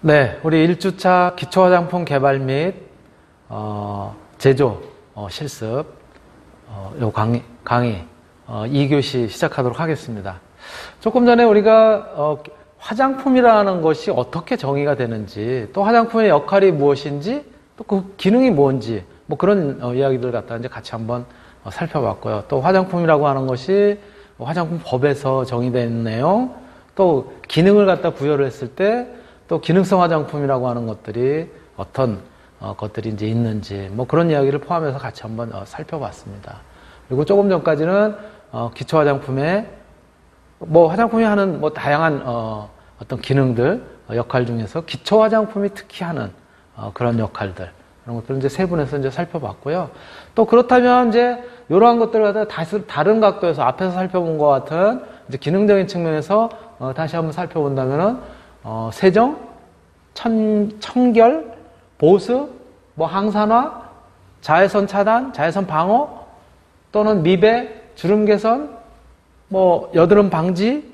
네, 우리 1주차 기초화장품 개발 및 어, 제조 어, 실습 어, 요 강의, 강의 어, 2교시 시작하도록 하겠습니다. 조금 전에 우리가 어, 화장품이라는 것이 어떻게 정의가 되는지 또 화장품의 역할이 무엇인지 또 그 기능이 뭔지 뭐 그런 어, 이야기들 갖다 이제 같이 한번 어, 살펴봤고요. 또 화장품이라고 하는 것이 화장품 법에서 정의된 내용 또 기능을 갖다 부여를 했을 때 또 기능성 화장품이라고 하는 것들이 어떤 어, 것들이 이제 있는지 뭐 그런 이야기를 포함해서 같이 한번 어, 살펴봤습니다. 그리고 조금 전까지는 어, 기초 화장품의 뭐 화장품이 하는 뭐 다양한 어, 어떤 기능들 어, 역할 중에서 기초 화장품이 특히 하는 어, 그런 역할들 그런 것들을 이제 세분해서 이제 살펴봤고요. 또 그렇다면 이제 이러한 것들을 갖다 다시 다른 각도에서 앞에서 살펴본 것 같은 이제 기능적인 측면에서 어, 다시 한번 살펴본다면은 어, 세정, 천, 청결, 보습, 뭐 항산화, 자외선 차단, 자외선 방어, 또는 미배, 주름 개선, 뭐 여드름 방지,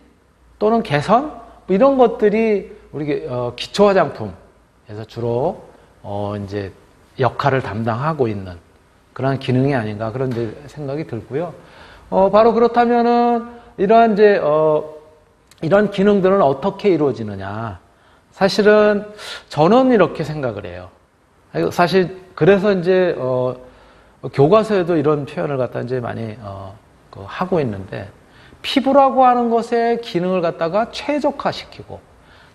또는 개선, 뭐 이런 것들이 우리 어, 기초 화장품에서 주로 어, 이제 역할을 담당하고 있는 그런 기능이 아닌가 그런 생각이 들고요. 어, 바로 그렇다면은 이러한 이제 어, 이런 기능들은 어떻게 이루어지느냐. 사실은 저는 이렇게 생각을 해요. 사실 그래서 이제 어, 교과서에도 이런 표현을 갖다 이제 많이 어, 그 하고 있는데 피부라고 하는 것의 기능을 갖다가 최적화시키고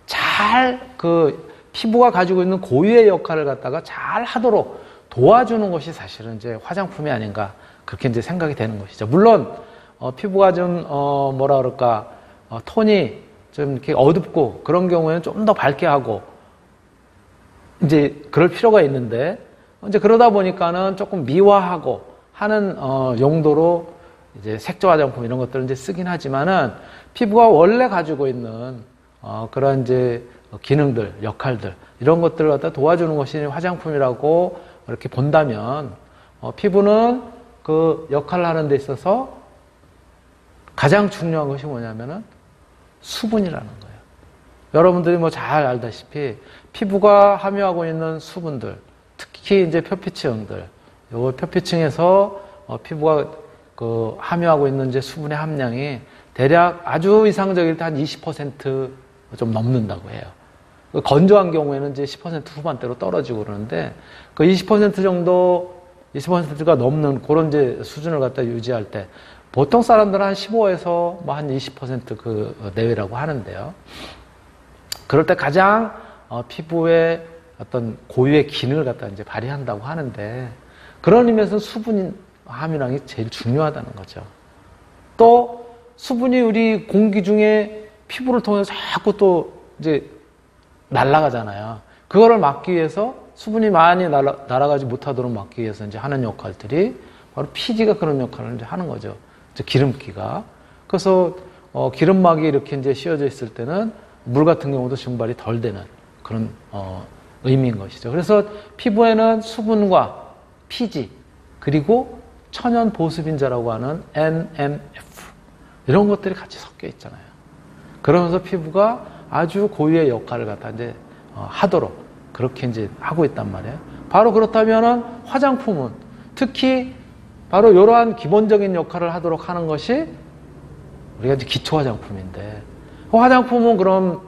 잘 그 피부가 가지고 있는 고유의 역할을 갖다가 잘 하도록 도와주는 것이 사실은 이제 화장품이 아닌가 그렇게 이제 생각이 되는 것이죠. 물론 어, 피부가 좀 어, 뭐라 그럴까 어, 톤이 좀 이렇게 어둡고 그런 경우에는 좀 더 밝게 하고 이제 그럴 필요가 있는데 이제 그러다 보니까는 조금 미화하고 하는 어, 용도로 이제 색조 화장품 이런 것들을 이제 쓰긴 하지만은 피부가 원래 가지고 있는 어, 그런 이제 기능들, 역할들 이런 것들을 갖다 도와주는 것이 화장품이라고 이렇게 본다면 어, 피부는 그 역할을 하는 데 있어서 가장 중요한 것이 뭐냐면은 수분이라는 거예요. 여러분들이 뭐 잘 알다시피 피부가 함유하고 있는 수분들, 특히 이제 표피층들, 요 표피층에서 어, 피부가 그 함유하고 있는 이제 수분의 함량이 대략 아주 이상적일 때 한 20%좀 넘는다고 해요. 그 건조한 경우에는 이제 10% 후반대로 떨어지고 그러는데 그 20% 정도 20%가 넘는 그런 이제 수준을 갖다 유지할 때 보통 사람들은 한 15에서 뭐 한 20%그 내외라고 하는데요. 그럴 때 가장 어, 피부의 어떤 고유의 기능을 갖다 이제 발휘한다고 하는데 그런 의미에서 수분 함유량이 제일 중요하다는 거죠. 또 수분이 우리 공기 중에 피부를 통해서 자꾸 또 이제 날아가잖아요. 그거를 막기 위해서 수분이 많이 날아, 날아가지 못하도록 막기 위해서 이제 하는 역할들이 바로 피지가 그런 역할을 이제 하는 거죠. 기름기가. 그래서 어, 기름막이 이렇게 이제 씌워져 있을 때는 물 같은 경우도 증발이 덜 되는 그런 어, 의미인 것이죠. 그래서 피부에는 수분과 피지 그리고 천연 보습인자라고 하는 NMF 이런 것들이 같이 섞여 있잖아요. 그러면서 피부가 아주 고유의 역할을 갖다 이제 어, 하도록 그렇게 이제 하고 있단 말이에요. 바로 그렇다면은 화장품은 특히 바로 이러한 기본적인 역할을 하도록 하는 것이 우리가 이제 기초 화장품인데 그 화장품은 그럼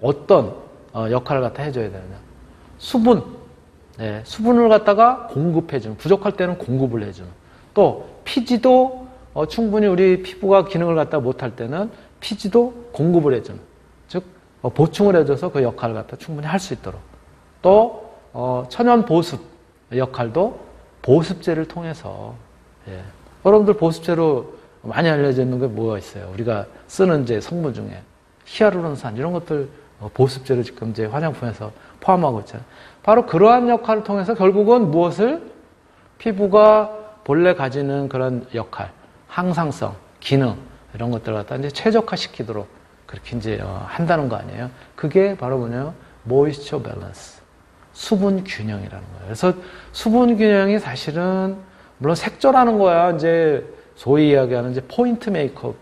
어떤 어, 역할을 갖다 해줘야 되느냐? 수분, 네, 수분을 갖다가 공급해주는 부족할 때는 공급을 해주는. 또 피지도 어, 충분히 우리 피부가 기능을 갖다 못할 때는 피지도 공급을 해주는. 즉 어, 보충을 해줘서 그 역할을 갖다 충분히 할 수 있도록. 또 어, 천연 보습 역할도 보습제를 통해서 예. 여러분들 보습제로 많이 알려져 있는 게 뭐가 있어요? 우리가 쓰는 이제 성분 중에 히아루론산 이런 것들 어, 보습제로 지금 이제 화장품에서 포함하고 있잖아요. 바로 그러한 역할을 통해서 결국은 무엇을 피부가 본래 가지는 그런 역할, 항상성, 기능 이런 것들을 갖다 이제 최적화시키도록 그렇게 이제 어, 한다는 거 아니에요? 그게 바로 뭐냐면 모이스처 밸런스, 수분 균형이라는 거예요. 그래서 수분 균형이 사실은 물론 색조라는 거야 이제 소위 이야기하는 이제 포인트 메이크업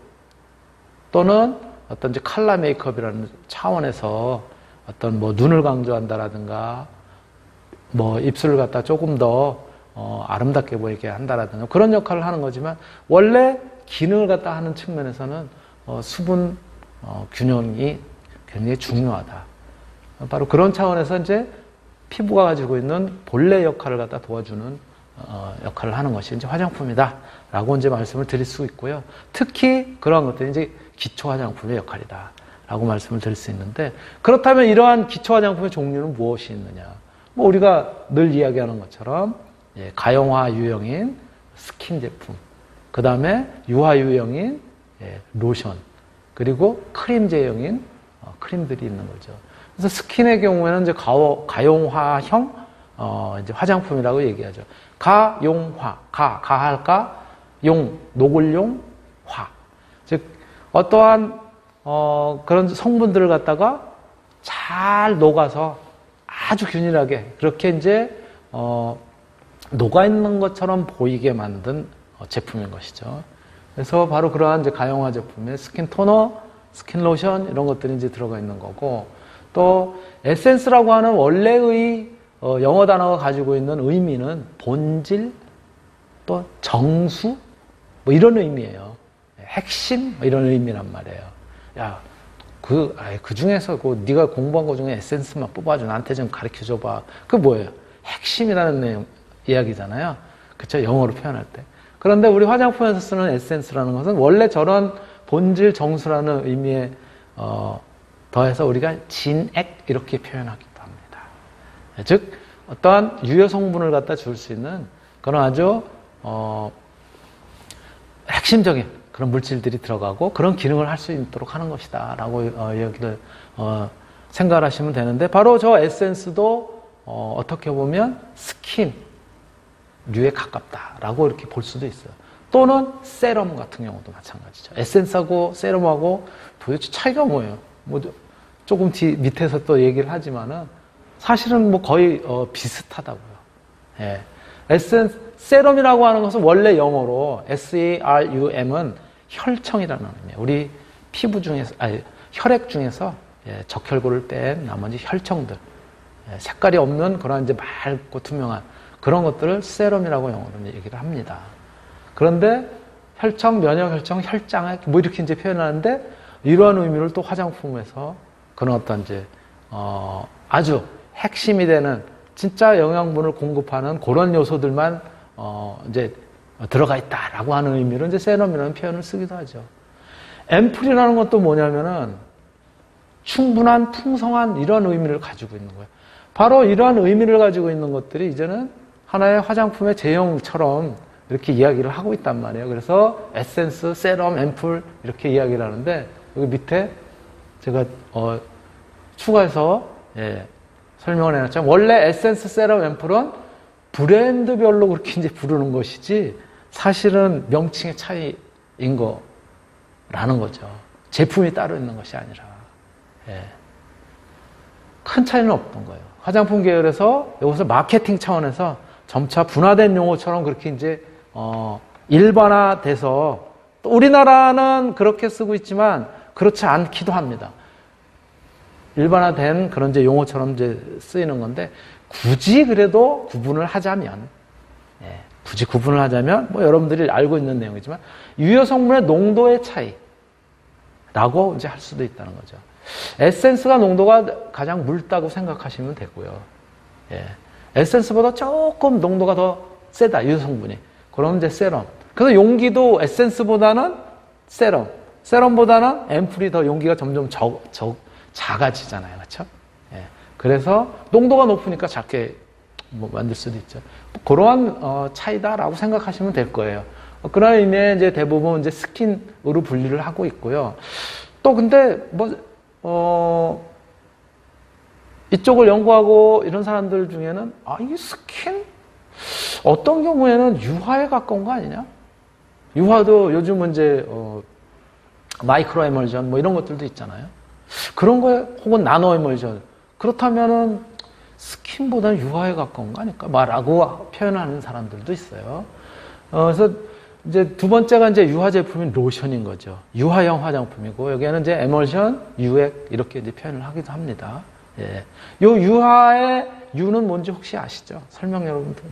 또는 어떤 이제 칼라 메이크업이라는 차원에서 어떤 뭐 눈을 강조한다라든가 뭐 입술을 갖다 조금 더 어, 아름답게 보이게 한다라든가 그런 역할을 하는 거지만 원래 기능을 갖다 하는 측면에서는 어, 수분 어, 균형이 굉장히 중요하다. 바로 그런 차원에서 이제 피부가 가지고 있는 본래 역할을 갖다 도와주는 어, 역할을 하는 것이 이제 화장품이다라고 이제 말씀을 드릴 수 있고요. 특히 그러한 것들이 이제 기초 화장품의 역할이다. 라고 말씀을 드릴 수 있는데 그렇다면 이러한 기초 화장품의 종류는 무엇이 있느냐? 뭐 우리가 늘 이야기하는 것처럼 예, 가용화 유형인 스킨 제품, 그 다음에 유화 유형인 예, 로션, 그리고 크림 제형인 어, 크림들이 있는 거죠. 그래서 스킨의 경우에는 이제 가오, 가용화형 어, 이제 화장품이라고 얘기하죠. 가용화, 가, 가할 가, 용, 녹을용, 화. 즉, 어떠한, 어, 그런 성분들을 갖다가 잘 녹아서 아주 균일하게 그렇게 이제, 어, 녹아 있는 것처럼 보이게 만든 어, 제품인 것이죠. 그래서 바로 그러한 이제 가용화 제품에 스킨 토너, 스킨 로션 이런 것들이 이제 들어가 있는 거고 또 에센스라고 하는 원래의 어, 영어 단어가 가지고 있는 의미는 본질, 또 정수, 뭐 이런 의미예요. 핵심 뭐 이런 의미란 말이에요. 야, 그, 아이, 그 중에서 그 네가 공부한 것 중에 에센스만 뽑아줘. 나한테 좀 가르쳐 줘봐. 그 뭐예요? 핵심이라는 내용 이야기잖아요. 그쵸? 영어로 표현할 때. 그런데 우리 화장품에서 쓰는 에센스라는 것은 원래 저런 본질 정수라는 의미에 어, 더해서 우리가 진액 이렇게 표현하기도 합니다. 즉 어떠한 유효 성분을 갖다 줄 수 있는 그런 아주 어, 핵심적인 그런 물질들이 들어가고 그런 기능을 할 수 있도록 하는 것이다 라고 어, 여기를 어, 생각을 하시면 되는데 바로 저 에센스도 어, 어떻게 보면 스킨 류에 가깝다 라고 이렇게 볼 수도 있어요. 또는 세럼 같은 경우도 마찬가지죠. 에센스하고 세럼하고 도대체 차이가 뭐예요? 뭐 조금 뒤 밑에서 또 얘기를 하지만은 사실은 뭐 거의 어, 비슷하다고요. 예. 에센스 세럼이라고 하는 것은 원래 영어로 S-E-R-U-M은 혈청이라는 의미예요. 우리 피부 중에서 아니 혈액 중에서 예, 적혈구를 뺀 나머지 혈청들 예, 색깔이 없는 그런 이제 맑고 투명한 그런 것들을 세럼이라고 영어로 얘기를 합니다. 그런데 혈청, 면역 혈청, 혈장액 뭐 이렇게 이제 표현하는데 이러한 의미를 또 화장품에서 그런 어떤 이제 어 아주 핵심이 되는 진짜 영양분을 공급하는 그런 요소들만 어 이제 들어가 있다라고 하는 의미로 이제 세럼이라는 표현을 쓰기도 하죠. 앰플이라는 것도 뭐냐면은 충분한 풍성한 이런 의미를 가지고 있는 거예요. 바로 이러한 의미를 가지고 있는 것들이 이제는 하나의 화장품의 제형처럼 이렇게 이야기를 하고 있단 말이에요. 그래서 에센스, 세럼, 앰플 이렇게 이야기를 하는데 여기 밑에 제가 어, 추가해서 예, 설명을 해놨죠. 원래 에센스, 세럼, 앰플은 브랜드별로 그렇게 이제 부르는 것이지 사실은 명칭의 차이인 거라는 거죠. 제품이 따로 있는 것이 아니라 예. 큰 차이는 없던 거예요. 화장품 계열에서 이것을 마케팅 차원에서 점차 분화된 용어처럼 그렇게 이제 어, 일반화돼서 또 우리나라는 그렇게 쓰고 있지만 그렇지 않기도 합니다. 일반화된 그런 이제 용어처럼 이제 쓰이는 건데 굳이 그래도 구분을 하자면 예, 굳이 구분을 하자면 뭐 여러분들이 알고 있는 내용이지만 유효 성분의 농도의 차이라고 이제 할 수도 있다는 거죠. 에센스가 농도가 가장 묽다고 생각하시면 되고요. 예. 에센스보다 조금 농도가 더 세다, 유효 성분이. 그럼 이제 세럼. 그래서 용기도 에센스보다는 세럼. 세럼보다는 앰플이 더 용기가 점점 적, 적, 작아지잖아요. 그렇죠? 예. 그래서 농도가 높으니까 작게 뭐 만들 수도 있죠. 그러한 어, 차이다라고 생각하시면 될 거예요. 어, 그런 의미에 이제 대부분 이제 스킨으로 분류를 하고 있고요. 또 근데 뭐 어, 이쪽을 연구하고 이런 사람들 중에는 아, 이 스킨 어떤 경우에는 유화에 가까운 거 아니냐? 유화도 요즘은 이제 어, micro emulsion 뭐 이런 것들도 있잖아요. 그런 거에 혹은 nano emulsion 그렇다면은 스킨보다는 유화에 가까운 거 아닐까? 말라고 표현하는 사람들도 있어요. 어, 그래서 이제 두 번째가 이제 유화 제품인 로션인 거죠. 유화형 화장품이고 여기에는 이제 에멀션, 유액 이렇게 이제 표현을 하기도 합니다. 예. 요 유화의 유는 뭔지 혹시 아시죠? 설명 여러분들.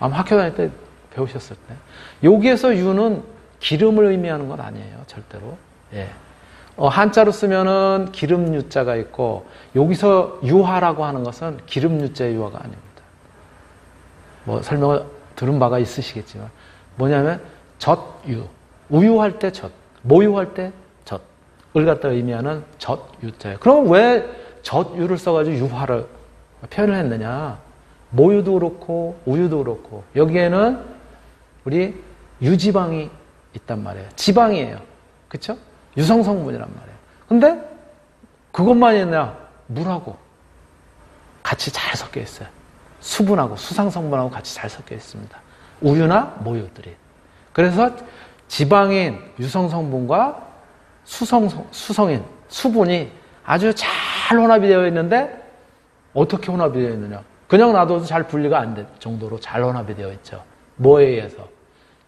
아마 학교 다닐 때 배우셨을 때. 여기에서 유는 기름을 의미하는 건 아니에요. 절대로. 예. 어, 한자로 쓰면은 기름 유자가 있고 여기서 유화라고 하는 것은 기름 유자의 유화가 아닙니다. 뭐 설명을 들은 바가 있으시겠지만 뭐냐면 젖유 우유할 때 젖, 모유할 때 젖을 갖다 의미하는 젖유자예요. 그럼 왜 젖유를 써가지고 유화를 표현을 했느냐? 모유도 그렇고 우유도 그렇고 여기에는 우리 유지방이 있단 말이에요. 지방이에요. 그렇죠? 유성 성분이란 말이에요. 근데 그것만 있냐? 물하고 같이 잘 섞여 있어요. 수분하고 수상 성분하고 같이 잘 섞여 있습니다. 우유나 모유들이. 그래서 지방인 유성 성분과 수성 수성인 수분이 아주 잘 혼합이 되어 있는데 어떻게 혼합이 되어 있느냐? 그냥 놔둬도 잘 분리가 안 될 정도로 잘 혼합이 되어 있죠. 뭐에 의해서?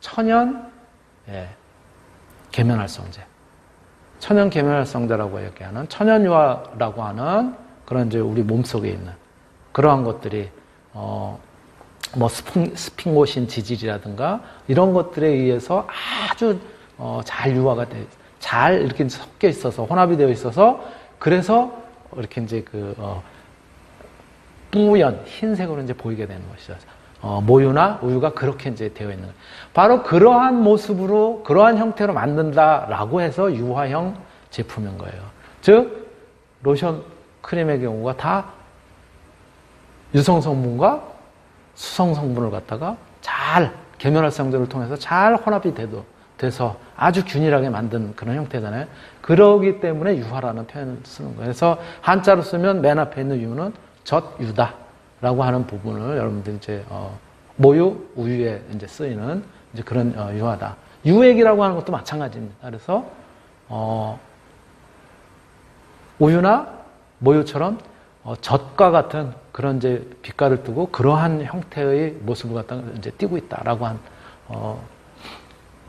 천연 예, 계면활성제. 천연 계면활성제라고 얘기하는 천연유화라고 하는 그런 이제 우리 몸속에 있는 그러한 것들이 어, 뭐 스핑, 스핑고신 지질이라든가 이런 것들에 의해서 아주 어, 잘 유화가 돼, 잘 이렇게 섞여 있어서 혼합이 되어 있어서 그래서 이렇게 이제 그 어, 뿌연 흰색으로 이제 보이게 되는 것이죠. 어, 모유나 우유가 그렇게 이제 되어 있는 거예요. 바로 그러한 모습으로 그러한 형태로 만든다라고 해서 유화형 제품인 거예요. 즉 로션 크림의 경우가 다 유성 성분과 수성 성분을 갖다가 잘 계면활성제를 통해서 잘 혼합이 돼도 돼서 아주 균일하게 만든 그런 형태잖아요. 그러기 때문에 유화라는 표현을 쓰는 거예요. 그래서 한자로 쓰면 맨 앞에 있는 유는 젖유다 라고 하는 부분을 여러분들 이제 어, 모유 우유에 이제 쓰이는 이제 그런 어, 유화다. 유액이라고 하는 것도 마찬가지입니다. 그래서 어, 우유나 모유처럼 어, 젖과 같은 그런 이제 빛깔을 뜨고 그러한 형태의 모습을 갖다가 이제 띄고 있다라고 한 어,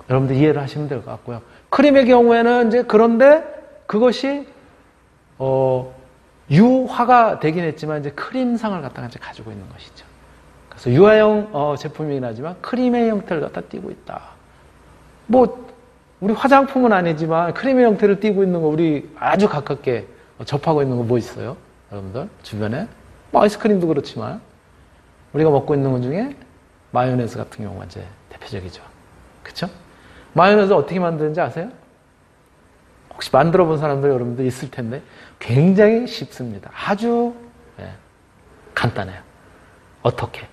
여러분들 이해를 하시면 될 것 같고요. 크림의 경우에는 이제 그런데 그것이 어, 유화가 되긴 했지만 이제 크림상을 갖다가 이제 가지고 있는 것이죠. 그래서 유화형 어, 제품이긴 하지만 크림의 형태를 갖다 띄고 있다. 뭐 우리 화장품은 아니지만 크림의 형태를 띄고 있는 거 우리 아주 가깝게 접하고 있는 거 뭐 있어요? 여러분들 주변에 뭐 아이스크림도 그렇지만 우리가 먹고 있는 것 중에 마요네즈 같은 경우가 이제 대표적이죠. 그렇죠? 마요네즈 어떻게 만드는지 아세요? 혹시 만들어 본 사람들 여러분들 있을 텐데 굉장히 쉽습니다. 아주 예, 간단해요. 어떻게?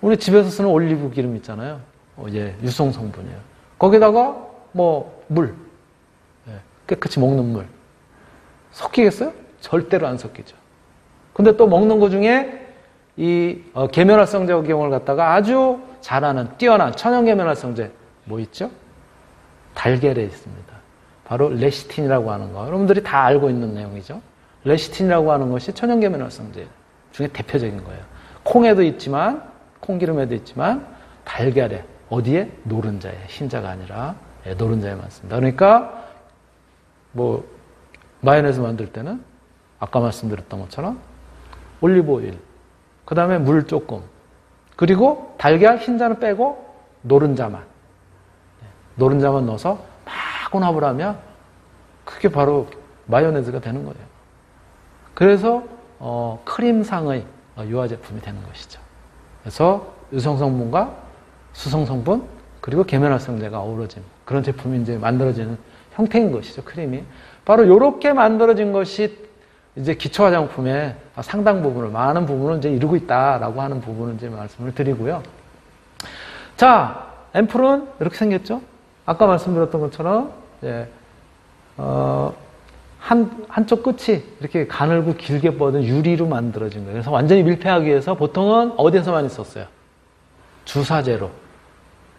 우리 집에서 쓰는 올리브 기름 있잖아요. 어, 예, 유성 성분이에요. 거기다가 뭐 물, 예, 깨끗이 먹는 물 섞이겠어요? 절대로 안 섞이죠. 근데 또 먹는 것 중에 이 어, 계면활성제 경을 갖다가 아주 잘하는 뛰어난 천연 계면활성제 뭐 있죠? 달걀에 있습니다. 바로 레시틴이라고 하는 거. 여러분들이 다 알고 있는 내용이죠. 레시틴이라고 하는 것이 천연 계 면활성제 중에 대표적인 거예요. 콩에도 있지만 콩기름에도 있지만 달걀에 어디에 노른자에 흰자가 아니라 예, 노른자에 많습니다. 그러니까 뭐 마요네즈 만들 때는 아까 말씀드렸던 것처럼 올리브 오일, 그 다음에 물 조금, 그리고 달걀 흰자는 빼고 노른자만, 예, 노른자만 넣어서 막 혼합을 하면 그게 바로 마요네즈가 되는 거예요. 그래서 어, 크림상의 유화 제품이 되는 것이죠. 그래서 유성 성분과 수성 성분 그리고 계면활성제가 어우러진 그런 제품이 이제 만들어지는 형태인 것이죠. 크림이 바로 이렇게 만들어진 것이 이제 기초 화장품의 상당 부분을 많은 부분을 이제 이루고 있다라고 하는 부분을 이제 말씀을 드리고요. 자, 앰플은 이렇게 생겼죠. 아까 말씀드렸던 것처럼 예, 어, 한 한쪽 끝이 이렇게 가늘고 길게 뻗은 유리로 만들어진 거예요. 그래서 완전히 밀폐하기 위해서 보통은 어디에서 많이 썼어요? 주사제로.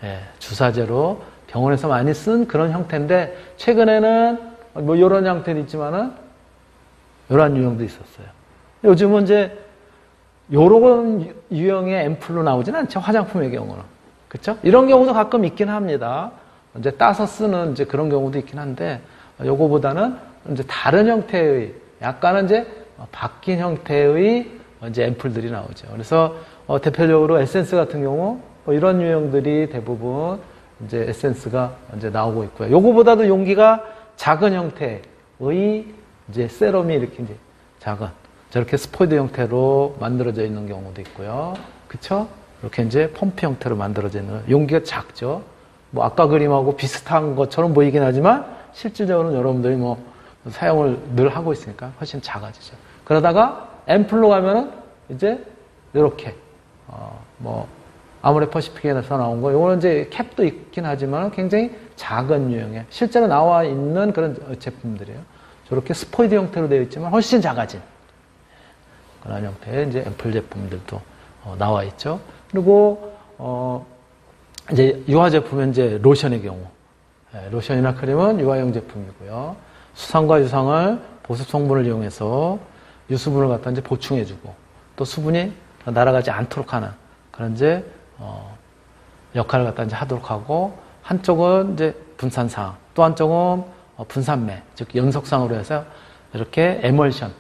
예, 주사제로 병원에서 많이 쓴 그런 형태인데 최근에는 뭐 이런 형태도 있지만은 이런 유형도 있었어요. 요즘은 이제 요런 유형의 앰플로 나오진 않죠. 화장품의 경우는. 그렇죠? 이런 경우도 가끔 있긴 합니다. 이제 따서 쓰는 이제 그런 경우도 있긴 한데 요거보다는 이제 다른 형태의 약간은 이제 바뀐 형태의 이제 앰플들이 나오죠. 그래서 어, 대표적으로 에센스 같은 경우 뭐 이런 유형들이 대부분 이제 에센스가 이제 나오고 있고요. 요거보다도 용기가 작은 형태의 이제 세럼이 이렇게 이제 작은 저렇게 스포이드 형태로 만들어져 있는 경우도 있고요. 그쵸? 이렇게 이제 펌프 형태로 만들어져 있는 용기가 작죠. 뭐 아까 그림하고 비슷한 것처럼 보이긴 하지만 실질적으로는 여러분들이 뭐 사용을 늘 하고 있으니까 훨씬 작아지죠. 그러다가 앰플로 가면은 이제 이렇게 어 뭐 아무래 퍼시픽에서 나온 거 이거는 이제 캡도 있긴 하지만 굉장히 작은 유형의 실제로 나와 있는 그런 제품들이에요. 저렇게 스포이드 형태로 되어 있지만 훨씬 작아진 그런 형태의 이제 앰플 제품들도 어 나와 있죠. 그리고 어 이제 유화 제품은 이제 로션의 경우 예, 로션이나 크림은 유화용 제품이고요. 수산과 유상을 보습 성분을 이용해서 유수분을 갖다 이제 보충해주고 또 수분이 날아가지 않도록 하는 그런 이제 어 역할을 갖다 이제 하도록 하고 한쪽은 이제 분산상 또 한쪽은 어, 분산매 즉 연속상으로 해서 이렇게 에멀션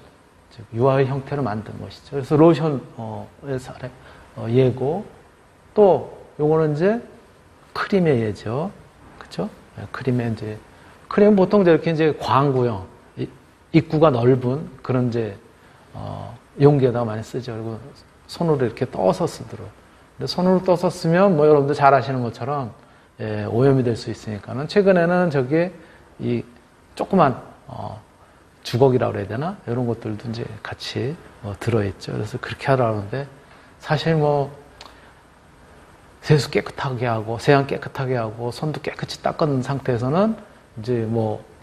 즉 유화의 형태로 만든 것이죠. 그래서 로션의 사례 어, 예고 또 요거는 이제 크림의 예죠. 그렇죠? 크림의 이제 크림은 보통 저렇게 이제 광구형 입구가 넓은 그런 이제 어, 용기에다 많이 쓰죠. 그리고 손으로 이렇게 떠서 쓰도록. 근데 손으로 떠서 쓰면 뭐 여러분들 잘 아시는 것처럼 예, 오염이 될 수 있으니까는 최근에는 저기 이 조그만 어, 주걱이라고 그래야 되나 이런 것들도 이제 같이 어, 들어있죠. 그래서 그렇게 하라는데 사실 뭐 세수 깨끗하게 하고 세안 깨끗하게 하고 손도 깨끗이 닦은 상태에서는 이제 뭐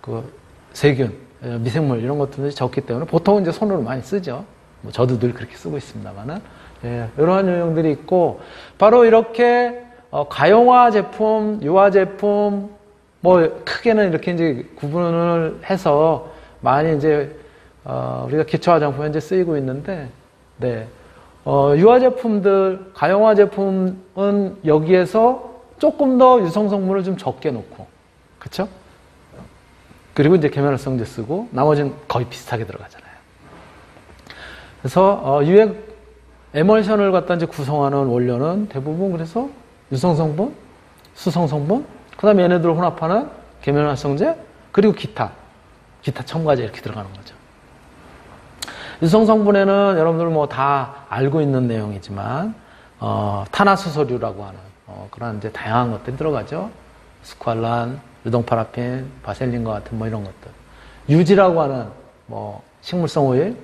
그 세균, 미생물 이런 것들이 적기 때문에 보통은 이제 손으로 많이 쓰죠. 뭐 저도 늘 그렇게 쓰고 있습니다만은 예, 이러한 유형들이 있고 바로 이렇게 어, 가용화 제품, 유화 제품 뭐 크게는 이렇게 이제 구분을 해서 많이 이제 어, 우리가 기초 화장품에 이제 쓰이고 있는데 네. 어, 유화 제품들, 가용화 제품은 여기에서 조금 더 유성 성분을 좀 적게 놓고, 그쵸? 그리고 이제 계면활성제 쓰고, 나머지는 거의 비슷하게 들어가잖아요. 그래서, 어, 유액, 에멀션을 갖다 이제 구성하는 원료는 대부분 그래서 유성 성분, 수성 성분, 그 다음에 얘네들을 혼합하는 계면활성제, 그리고 기타, 기타 첨가제 이렇게 들어가는 거죠. 유성 성분에는 여러분들 뭐 다 알고 있는 내용이지만 어, 탄화수소류라고 하는 어, 그런 이제 다양한 것들이 들어가죠. 스ኳ란, 유동파라핀, 바셀린과 같은 뭐 이런 것들. 유지라고 하는 뭐 식물성 오일을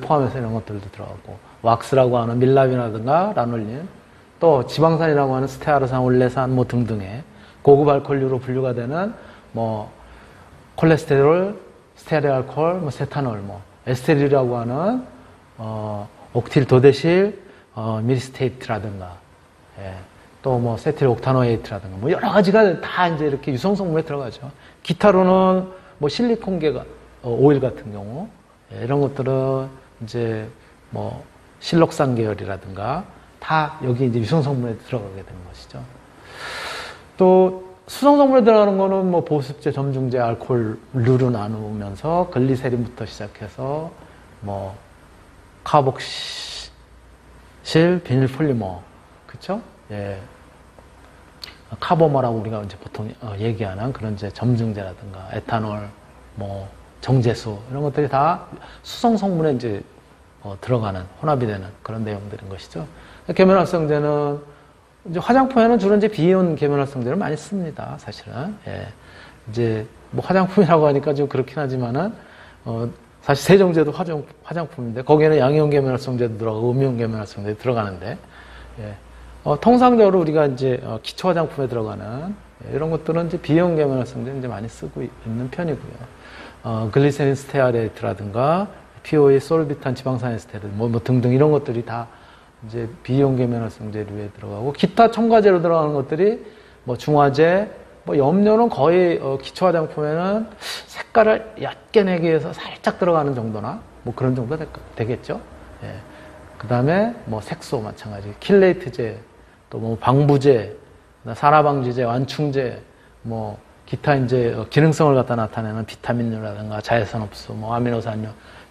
포함해서 이런 것들도 들어가고 왁스라고 하는 밀랍이라든가 라놀린 또 지방산이라고 하는 스테아르산, 올레산 뭐 등등의 고급 알코올류로 분류가 되는 뭐 콜레스테롤, 스테아르알코올, 뭐 세타놀 뭐 에스테릴이라고 하는 어, 옥틸 도데실 어, 미리스테이트라든가 예, 또뭐 세틸 옥타노에이트라든가 뭐 여러 가지가 다 이제 이렇게 유성 성분에 들어가죠. 기타로는 뭐 실리콘계가 어, 오일 같은 경우 예, 이런 것들은 이제 뭐 실록산 계열이라든가 다 여기 이제 유성 성분에 들어가게 되는 것이죠. 또 수성 성분에 들어가는 거는 뭐 보습제, 점중제, 알코올류로 나누면서 글리세린부터 시작해서 뭐 카복실, 비닐폴리머, 그쵸? 예. 카보머라고 우리가 이제 보통 어, 얘기하는 그런 이제 점증제라든가 에탄올, 뭐 정제수 이런 것들이 다 수성 성분에 이제 어, 들어가는 혼합이 되는 그런 내용들인 것이죠. 계면활성제는 이제 화장품에는 주로 이제 비이온 계면활성제를 많이 씁니다. 사실은 예. 이제 뭐 화장품이라고 하니까 좀 그렇긴 하지만은 어, 사실 세정제도 화장, 화장품인데 거기에는 양이온 계면활성제도 들어가고 음이온 계면활성제도 들어가는데 예. 어, 통상적으로 우리가 이제 어, 기초 화장품에 들어가는 예, 이런 것들은 이제 비이온 계면활성제 이제 많이 쓰고 있는 편이고요. 어, 글리세린 stearate라든가 POE, sorbitan, 지방산 에스테르 뭐, 뭐 등등 이런 것들이 다 이제 비이온 계면활성제류에 들어가고 기타 첨가제로 들어가는 것들이 뭐 중화제, 뭐 염료는 거의 어, 기초 화장품에는 색깔을 옅게 내기 위해서 살짝 들어가는 정도나 뭐 그런 정도 되겠죠. 예. 그 다음에 뭐 색소 마찬가지, 킬레이트제, 또 뭐 방부제, 산화방지제, 완충제, 뭐 기타 이제 어, 기능성을 갖다 나타내는 비타민류라든가 자외선흡수, 뭐 아미노산류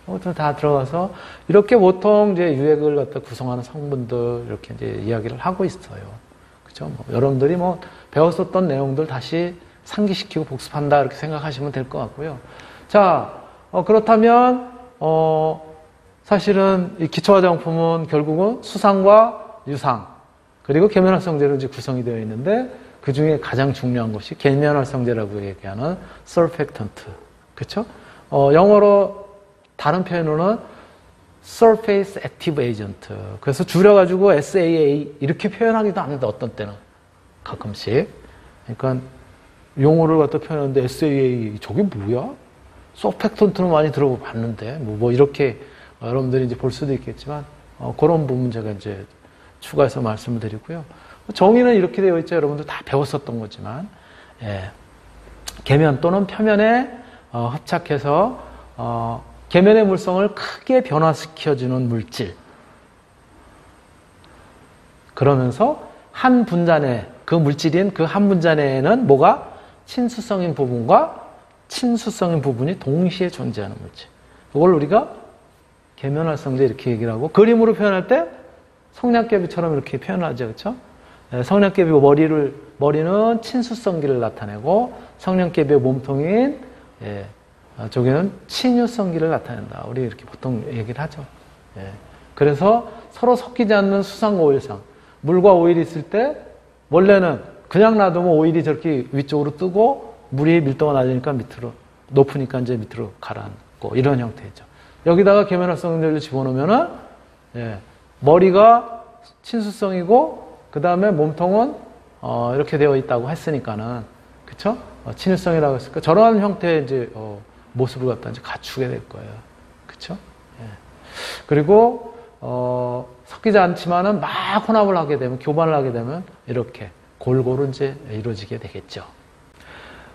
이것들 다 들어가서 이렇게 보통 이제 유액을 갖다 구성하는 성분들 이렇게 이제 이야기를 하고 있어요. 그죠? 뭐 여러분들이 뭐 배웠었던 내용들 다시 상기시키고 복습한다 이렇게 생각하시면 될 것 같고요. 자, 어, 그렇다면 어, 사실은 이 기초 화장품은 결국은 수상과 유상 그리고 계면활성제로 이제 구성이 되어 있는데 그 중에 가장 중요한 것이 계면활성제라고 얘기하는 surfactant. 그렇죠? 어, 영어로 다른 표현으로는 surface active agent. 그래서 줄여가지고 SAA 이렇게 표현하기도 하는데 어떤 때는 가끔씩. 그러니까 용어를 갖다 표현하는데 SAA 저게 뭐야? 서펙턴트는 많이 들어봤는데 뭐, 뭐 이렇게 여러분들이 이제 볼 수도 있겠지만 어, 그런 부분 제가 이제 추가해서 말씀을 드리고요. 정의는 이렇게 되어 있죠. 여러분들 다 배웠었던 거지만 예. 계면 또는 표면에 어, 흡착해서 어, 계면의 물성을 크게 변화시켜주는 물질. 그러면서 한 분자내 그 물질인 그 한 분자내에는 뭐가 친수성인 부분과 친수성인 부분이 동시에 존재하는 물질. 이걸 우리가 계면활성제 이렇게 얘기를 하고 그림으로 표현할 때 성냥개비처럼 이렇게 표현하죠. 그렇죠? 성냥개비 머리를 머리는 친수성기를 나타내고 성냥개비의 몸통인 예, 저기는 친유성기를 나타낸다. 우리 이렇게 보통 얘기를 하죠. 예. 그래서 서로 섞이지 않는 수상 오일상 물과 오일이 있을 때 원래는 그냥 놔두면 오일이 저렇게 위쪽으로 뜨고 물이 밀도가 낮으니까 밑으로 높으니까 이제 밑으로 가라앉고 이런 형태죠. 여기다가 계면활성제를 집어넣으면은 예, 머리가 친수성이고 그 다음에 몸통은 어, 이렇게 되어 있다고 했으니까는 그쵸? 어, 친유성이라고 했으니까 저러한 형태의 이제 어, 모습을 갖다 이제 갖추게 될 거예요. 그쵸? 예. 그리고 어, 섞이지 않지만은 막 혼합을 하게 되면 교반을 하게 되면 이렇게 골고루 이제 이루어지게 되겠죠.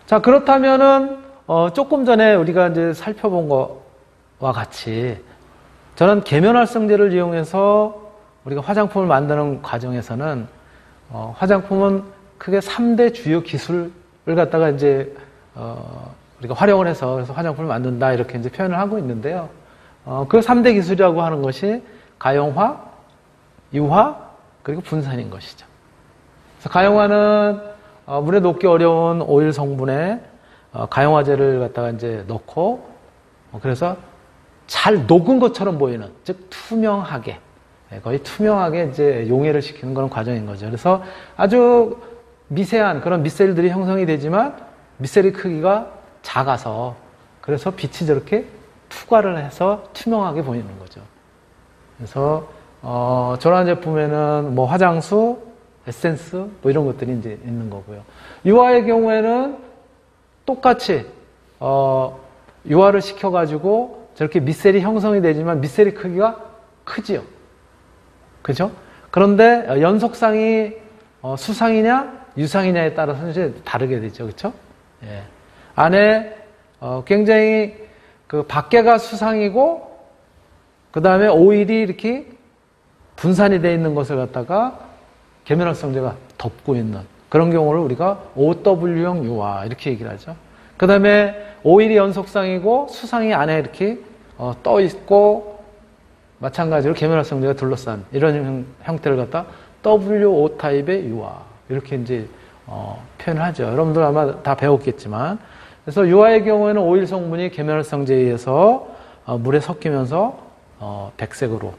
자 그렇다면은 어, 조금 전에 우리가 이제 살펴본 것과 같이 저는 계면활성제를 이용해서 우리가 화장품을 만드는 과정에서는 어, 화장품은 크게 3대 주요 기술을 갖다가 이제 어, 우리가 활용을 해서 그래서 화장품을 만든다 이렇게 이제 표현을 하고 있는데요. 어, 그 3대 기술이라고 하는 것이 가용화, 유화, 그리고 분산인 것이죠. 그래서 가용화는 어, 물에 녹기 어려운 오일 성분에 어, 가용화제를 갖다가 이제 넣고 어, 그래서 잘 녹은 것처럼 보이는 즉 투명하게 네, 거의 투명하게 이제 용해를 시키는 그런 과정인 거죠. 그래서 아주 미세한 그런 밑셀들이 형성이 되지만 밑셀의 크기가 작아서 그래서 빛이 저렇게 투과를 해서 투명하게 보이는 거죠. 그래서 어, 저런 제품에는 뭐 화장수, 에센스 뭐 이런 것들이 이제 있는 거고요. 유화의 경우에는 똑같이 어, 유화를 시켜가지고 저렇게 밑셀이 형성이 되지만 밑셀의 크기가 크지요. 그죠? 그런데 연속상이 어, 수상이냐 유상이냐에 따라서 이제 다르게 되죠. 그렇죠? 예. 안에 어, 굉장히 그 밖에가 수상이고 그 다음에 오일이 이렇게 분산이 되어 있는 것을 갖다가 계면활성제가 덮고 있는 그런 경우를 우리가 OW형 유화 이렇게 얘기를 하죠. 그 다음에 오일이 연속상이고 수상이 안에 이렇게 어, 떠 있고 마찬가지로 계면활성제가 둘러싼 이런 형 태를 갖다 WO 타입의 유화 이렇게 이제 어, 표현을 하죠. 여러분들 아마 다 배웠겠지만 그래서 유화의 경우에는 오일 성분이 계면활성제에 의해서 어, 물에 섞이면서 어, 백색으로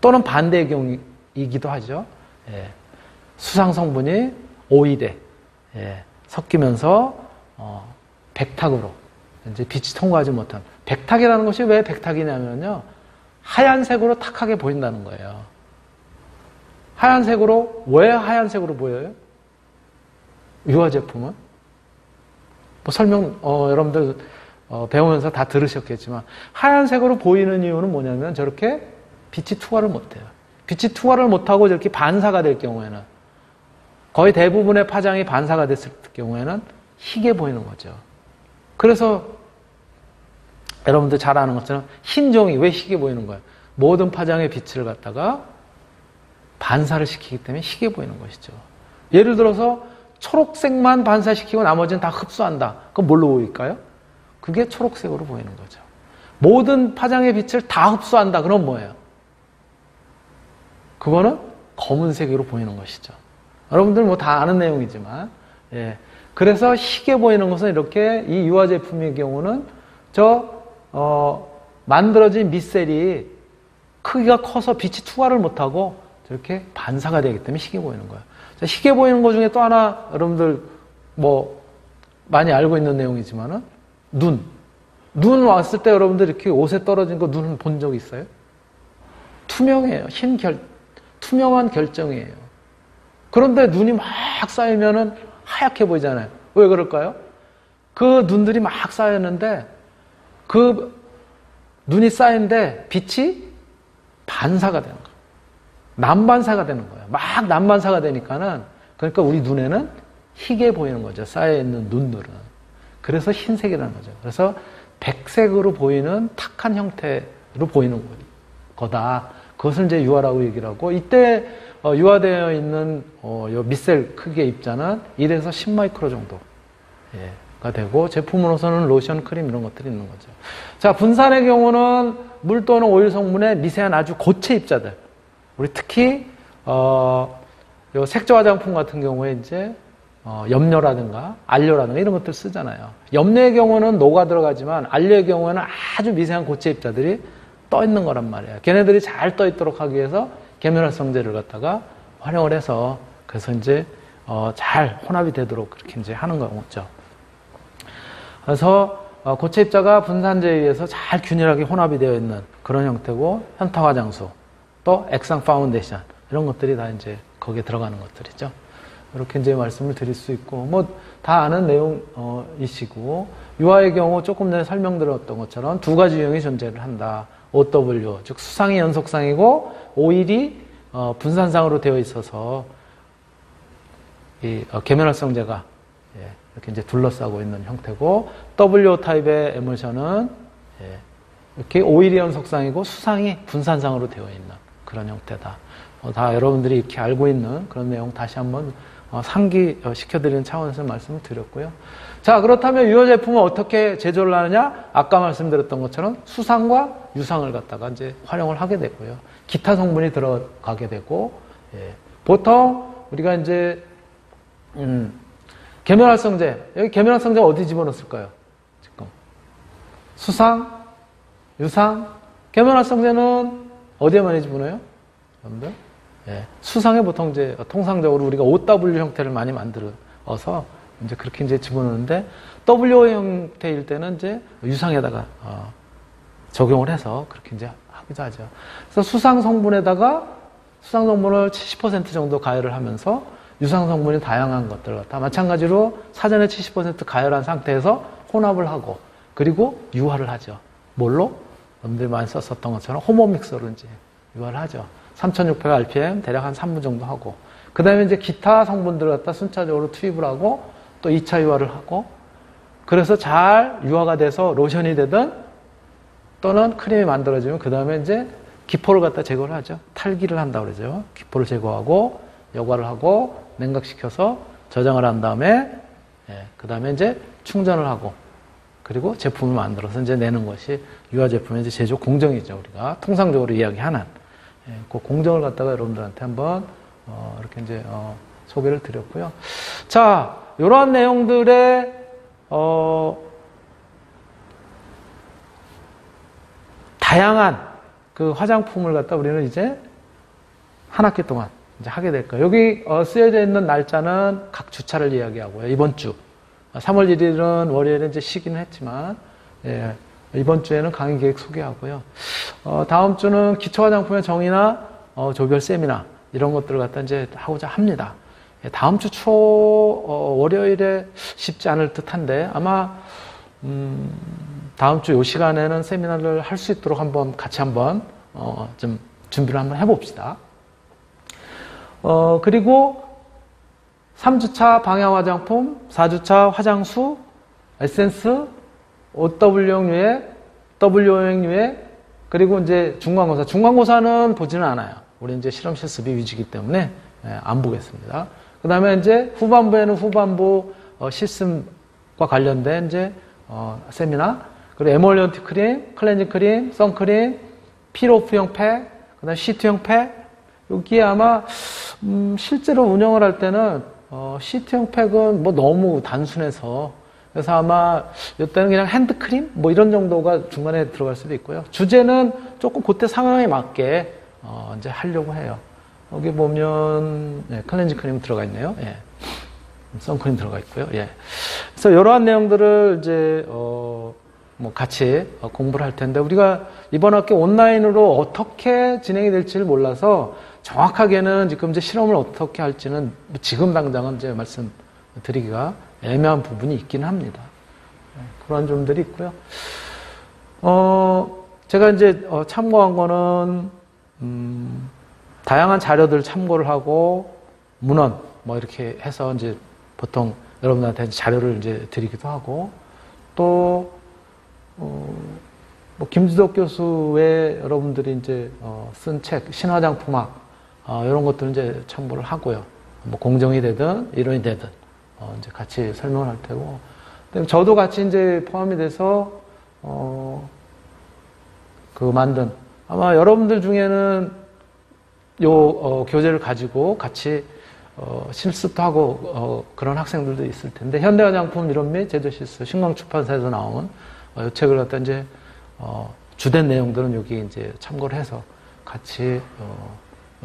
또는 반대의 경우이기도 하죠. 예. 수상 성분이 오일에 예. 섞이면서 어, 백탁으로 이제 빛이 통과하지 못한 백탁이라는 것이 왜 백탁이냐면요 하얀색으로 탁하게 보인다는 거예요. 하얀색으로 왜 하얀색으로 보여요? 유화 제품은 뭐 설명 어, 여러분들 어, 배우면서 다 들으셨겠지만 하얀색으로 보이는 이유는 뭐냐면 저렇게 빛이 투과를 못해요. 빛이 투과를 못하고 저렇게 반사가 될 경우에는 거의 대부분의 파장이 반사가 됐을 경우에는 희게 보이는 거죠. 그래서 여러분들 잘 아는 것처럼 흰 종이 왜 희게 보이는 거예요? 모든 파장의 빛을 갖다가 반사를 시키기 때문에 희게 보이는 것이죠. 예를 들어서 초록색만 반사시키고 나머지는 다 흡수한다. 그건 뭘로 보일까요? 그게 초록색으로 보이는 거죠. 모든 파장의 빛을 다 흡수한다. 그럼 뭐예요? 그거는 검은색으로 보이는 것이죠. 여러분들 뭐 다 아는 내용이지만, 예. 그래서 희게 보이는 것은 이렇게 이 유화 제품의 경우는 저, 어, 만들어진 미셀이 크기가 커서 빛이 투과를 못하고 저렇게 반사가 되기 때문에 희게 보이는 거예요. 자, 희게 보이는 것 중에 또 하나 여러분들 뭐 많이 알고 있는 내용이지만은 눈. 눈 왔을 때 여러분들 이렇게 옷에 떨어진 거 눈은 본적 있어요? 투명해요. 흰 결, 투명한 결정이에요. 그런데 눈이 막 쌓이면은 하얗게 보이잖아요. 왜 그럴까요? 그 눈들이 막 쌓였는데 그 눈이 쌓인데 빛이 반사가 되는 거예요. 남반사가 되는 거예요. 막 남반사가 되니까는 그러니까 우리 눈에는 희게 보이는 거죠. 쌓여 있는 눈들은. 그래서 흰색이라는 거죠. 그래서 백색으로 보이는 탁한 형태로 보이는 거다. 그것을 이제 유화라고 얘기를 하고 이때 어, 유화되어 있는 어, 밑셀 크기의 입자는 1에서 10마이크로 정도. 예. 가 되고 제품으로서는 로션, 크림 이런 것들이 있는 거죠. 자, 분산의 경우는 물 또는 오일 성분의 미세한 아주 고체 입자들. 우리 특히 어, 요 색조 화장품 같은 경우에 이제 어, 염료라든가 안료라든가 이런 것들 쓰잖아요. 염료의 경우는 녹아 들어가지만 안료의 경우에는 아주 미세한 고체 입자들이 떠 있는 거란 말이에요. 걔네들이 잘 떠 있도록 하기 위해서 계면활성제를 갖다가 활용을 해서 그래서 이제 어, 잘 혼합이 되도록 그렇게 이제 하는 거죠. 그래서 어, 고체 입자가 분산제에 의해서 잘 균일하게 혼합이 되어 있는 그런 형태고 현탁 화장수 또 액상 파운데이션 이런 것들이 다 이제 거기에 들어가는 것들이죠. 이렇게 이제 말씀을 드릴 수 있고 뭐 다 아는 내용이시고 유화의 경우 조금 전에 설명드렸던 것처럼 두 가지 유형이 존재를 한다. OW 즉 수상이 연속상이고 오일이 어, 분산상으로 되어 있어서 이 어, 계면활성제가 예, 이렇게 이제 둘러싸고 있는 형태고 W 타입의 에물션은 예, 이렇게 오일이 연속상이고 수상이 분산상으로 되어 있는 그런 형태다. 어, 다 여러분들이 이렇게 알고 있는 그런 내용 다시 한번 어, 상기시켜드리는 차원에서 말씀을 드렸고요. 자, 그렇다면 유효 제품은 어떻게 제조를 하느냐? 아까 말씀드렸던 것처럼 수상과 유상을 갖다가 이제 활용을 하게 되고요. 기타 성분이 들어가게 되고, 예. 보통 우리가 이제, 음, 계면활성제. 여기 계면활성제 어디 집어넣었을까요? 지금. 수상, 유상. 계면활성제는 어디에 많이 집어넣어요? 여러분들? 예, 수상에 보통 이제 통상적으로 우리가 OW 형태를 많이 만들어서 이제 그렇게 이제 집어넣는데 W 형태일 때는 이제 유상에다가 어, 적용을 해서 그렇게 이제 하기도 하죠. 그래서 수상 성분에다가 수상 성분을 70% 정도 가열을 하면서 유상 성분이 다양한 것들 같아 마찬가지로 사전에 70% 가열한 상태에서 혼합을 하고 그리고 유화를 하죠. 뭘로? 여러분들이 많이 썼었던 것처럼 호모 믹서로 이제 유화를 하죠. 3600rpm 대략 한 3분 정도 하고 그 다음에 이제 기타 성분들을 갖다 순차적으로 투입을 하고 또 2차 유화를 하고 그래서 잘 유화가 돼서 로션이 되든 또는 크림이 만들어지면 그 다음에 이제 기포를 갖다 제거를 하죠. 탈기를 한다 그러죠. 기포를 제거하고 여과를 하고 냉각시켜서 저장을 한 다음에 예, 그 다음에 이제 충전을 하고 그리고 제품을 만들어서 이제 내는 것이 유화 제품의 이제 제조 공정이죠. 우리가 통상적으로 이야기하는 예, 그 공정을 갖다가 여러분들한테 한번 어, 이렇게 이제 어, 소개를 드렸고요. 자, 이러한 내용들의 어, 다양한 그 화장품을 갖다 우리는 이제 한 학기 동안 이제 하게 될 거예요. 여기 어, 쓰여져 있는 날짜는 각 주차를 이야기하고요. 이번 주 3월 1일은 월요일에 이제 쉬기는 했지만 예, 이번 주에는 강의 계획 소개하고요. 어, 다음 주는 기초 화장품의 정의나 어, 조별 세미나 이런 것들을 갖다 이제 하고자 합니다. 예, 다음 주 초 어, 월요일에 쉽지 않을 듯 한데 아마 음, 다음 주 이 시간에는 세미나를 할 수 있도록 한번 같이 한번 어, 좀 준비를 한번 해봅시다. 어, 그리고 3주차 방향 화장품, 4주차 화장수, 에센스, OW형류의, W형류의, 그리고 이제 중간고사. 중간고사는 보지는 않아요. 우리 이제 실험 실습이 위주이기 때문에 예, 안 보겠습니다. 그 다음에 이제 후반부에는 후반부 어, 시스템과 관련된 이제 어, 세미나, 그리고 emollient 크림, 클렌징 크림, 선크림, peel-off형 팩, 그 다음에 시트형 팩, 여기에 아마, 음, 실제로 운영을 할 때는, 어, 시트형 팩은 뭐 너무 단순해서, 그래서 아마 이때는 그냥 핸드크림? 뭐 이런 정도가 중간에 들어갈 수도 있고요. 주제는 조금 그때 상황에 맞게, 어, 이제 하려고 해요. 여기 보면, 네, 클렌징 크림 들어가 있네요. 예. 선크림 들어가 있고요. 예. 그래서 이러한 내용들을 이제, 어, 뭐 같이 어, 공부를 할 텐데 우리가 이번 학기 온라인으로 어떻게 진행이 될지를 몰라서 정확하게는 지금 이제 실험을 어떻게 할지는 지금 당장은 이제 말씀드리기가 애매한 부분이 있긴 합니다. 네, 그런 점들이 있고요. 어, 제가 이제 어, 참고한 거는 음, 다양한 자료들을 참고를 하고 문헌 뭐 이렇게 해서 이제 보통 여러분들한테 자료를 이제 드리기도 하고 또 어, 뭐 김지덕 교수의 여러분들이 이제 어, 쓴책 신화장품학 어, 이런 것들은 이제 참고를 하고요. 뭐 공정이 되든 이론이 되든 어, 이제 같이 설명을 할 테고 저도 같이 이제 포함이 돼서 어, 그 만든 아마 여러분들 중에는 요 어, 교재를 가지고 같이 어, 실습도 하고 어, 그런 학생들도 있을 텐데 현대화장품 이론 및 제조 실습 신광出판사에서 나온 어, 이 책을 갖다 이제 어, 주된 내용들은 여기 이제 참고를 해서 같이 어,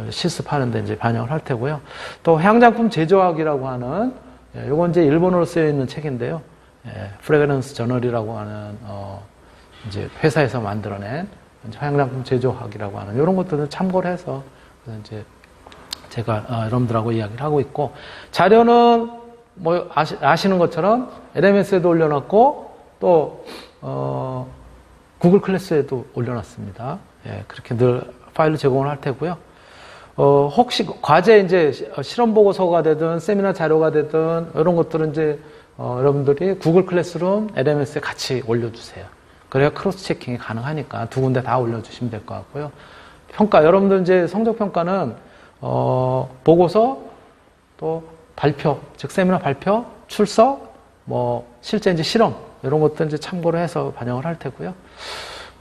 실습하는데 이제 반영을 할 테고요. 또 향장품 제조학이라고 하는 예, 요건 이제 일본어로 쓰여 있는 책인데요. 예, 프레그런스 저널이라고 하는 어, 이제 회사에서 만들어낸 향장품 제조학이라고 하는 이런 것들은 참고를 해서 이제 제가 어, 여러분들하고 이야기를 하고 있고 자료는 뭐 아시, 는 것처럼 LMS에도 올려놨고 또 어, 구글 클래스에도 올려놨습니다. 예, 그렇게 늘 파일을 제공을 할 테고요. 어, 혹시 과제 이제 실험 보고서가 되든 세미나 자료가 되든 이런 것들은 이제 어, 여러분들이 Google Classroom, LMS에 같이 올려주세요. 그래야 cross checking이 가능하니까 두 군데 다 올려주시면 될 것 같고요. 평가 여러분들 이제 성적 평가는 어, 보고서 또 발표, 즉 세미나 발표, 출석, 뭐 실제 이제 실험 이런 것들 이제 참고를 해서 반영을 할 테고요.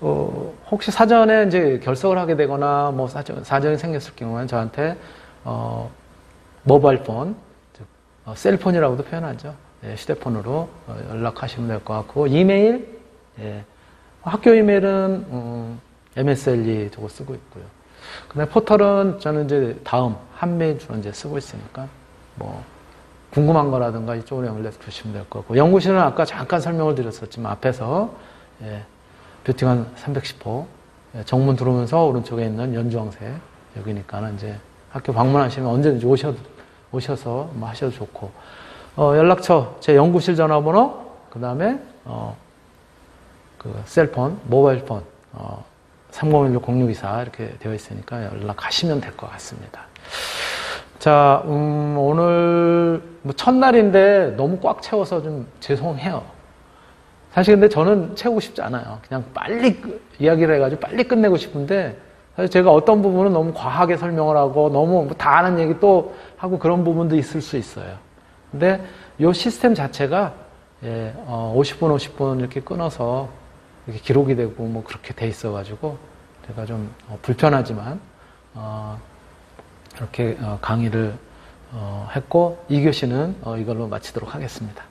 어, 혹시 사전에 이제 결석을 하게 되거나 뭐 사전, 사정이 생겼을 경우에는 저한테 어, 모바일 폰, 즉, 어, 셀폰이라고도 표현하죠. 예, 휴대폰으로 어, 연락하시면 될 것 같고 이메일, 예, 학교 이메일은 음, MSLE 저거 쓰고 있고요. 근데 포털은 저는 이제 다음 한메일 주로 이제 쓰고 있으니까 뭐 궁금한 거라든가 이쪽으로 연락 주시면 될 거고 연구실은 아까 잠깐 설명을 드렸었지만 앞에서 예, 뷰팅한 310호 예, 정문 들어오면서 오른쪽에 있는 연주왕새 여기니까는 이제 학교 방문하시면 언제든지 오셔도 오셔서 뭐 하셔도 좋고 어, 연락처 제 연구실 전화번호 그 다음에 어, 그 셀폰 모바일폰 어, 3016-0624 이렇게 되어 있으니까 연락하시면 될 것 같습니다. 자, 음, 오늘 뭐 첫날인데 너무 꽉 채워서 좀 죄송해요. 사실 근데 저는 채우고 싶지 않아요. 그냥 빨리 이야기를 해가지고 빨리 끝내고 싶은데 사실 제가 어떤 부분은 너무 과하게 설명을 하고 너무 뭐다 아는 얘기 또 하고 그런 부분도 있을 수 있어요. 근데 이 시스템 자체가 예, 어, 50분, 50분 이렇게 끊어서 이렇게 기록이 되고 뭐 그렇게 돼 있어가지고 제가 좀 어, 불편하지만 어, 이렇게 어, 강의를 어, 했고 2교시는 어, 이걸로 마치도록 하겠습니다.